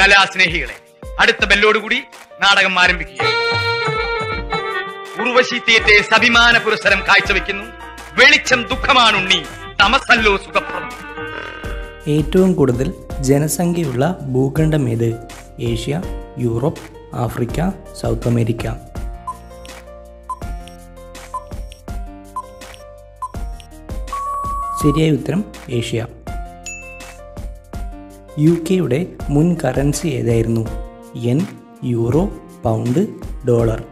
കലാസ്നേഹികളെ. അടുത്ത ബെല്ലോട് കൂടി നാടകം ആരംഭിക്കുകയാണ്. ഉർവശി തിയേറ്റേഴ്സ് അഭിമാന പുരസ്സരം കാഴ്ചവെക്കുന്നു. വെളിച്ചം ദുഃഖമാണ് ഉണ്ണി തമസല്ലോ സുഖപ്രദം. ഏറ്റവും കൂടുതൽ ജനസംഖ്യയുള്ള ഭൂഖണ്ഡം ഏത്? Asia Europe Africa South America. ശരിയായ ഉത്തരം ഏഷ്യ. യു കെയുടെ മുൻ കറൻസി ഏതായിരുന്നു? Yen euro pound dollar.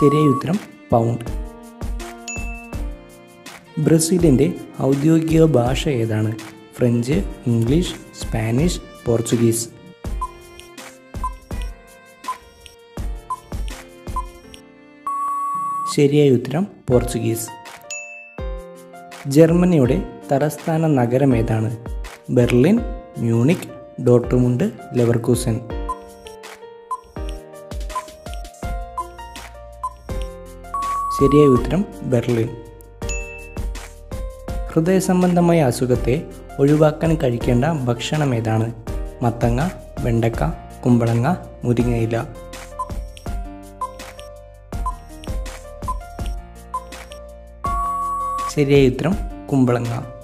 ശരിയായ ഉത്തരം പൗണ്ട്. ബ്രസീലിന്റെ ഔദ്യോഗിക ഭാഷ ഏതാണ്? French English Spanish Portuguese. ശരിയായ ഉത്തരം പോർച്ചുഗീസ്. ജർമ്മനിയുടെ തലസ്ഥാന നഗരം ഏതാണ്? Berlin Munich Dortmund Leverkusen. ശരിയായ ഉത്തരം ബെർലിൻ. ഹൃദയ സംബന്ധമായ അസുഖത്തെ ഒഴിവാക്കാൻ കഴിക്കേണ്ട ഭക്ഷണം ഏതാണ്? മത്തങ്ങ വെണ്ടക്ക കുമ്പളങ്ങ മുരിങ്ങയില. ശരിയായ ഉത്തരം കുമ്പളങ്ങ.